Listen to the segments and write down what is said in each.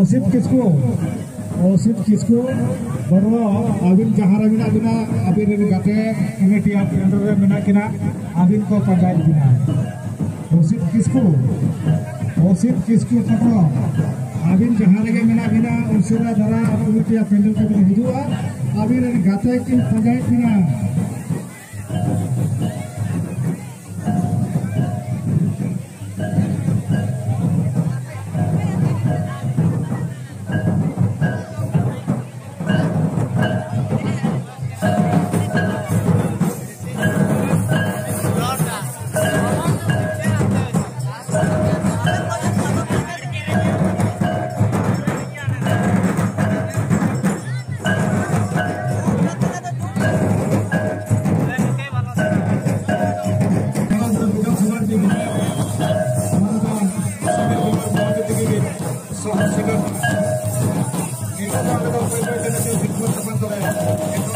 ओसित किसको ओसित किसको बरो अबिन जहाँ रबिना बिना अबिन रे कमेटी आप रे अबिन को पंचायत बिना किसको ओसित किसको करो अबिन जहाँ रे मिना बिना उनसे धरा कमेटी आप केंद्र बिना हिजुआ अबिन गाते पंचायत बिना Thank you.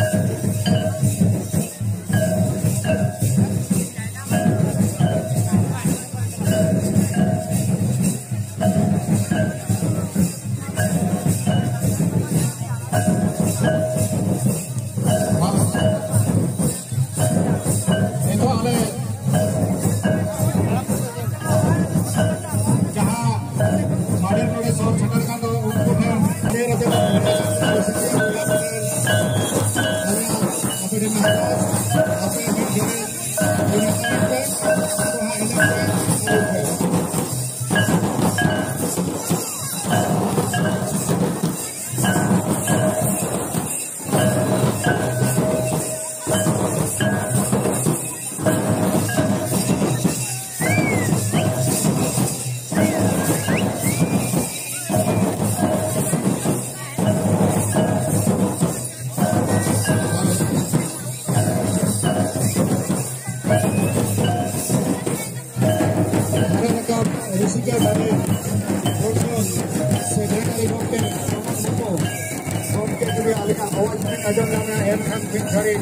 Yeah. Thank you. এজন্য আমরা এম খান সিং ধরে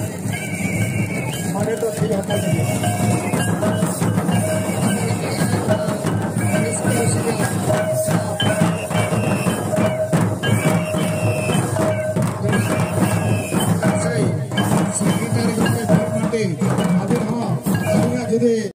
মানে তো সেই হত্যা Thank you.